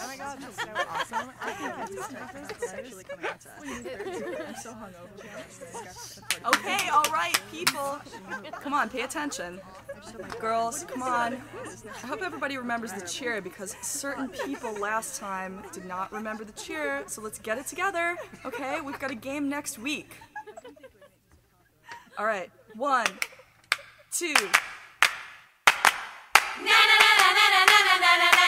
Oh my god, that's so awesome. I think it's actually coming out to us. I'm so hungover. Okay, all right, people. Come on, pay attention. Girls, come on. I hope everybody remembers the cheer because certain people last time did not remember the cheer. So let's get it together. Okay, we've got a game next week. All right, one, two. na na na na na na na na na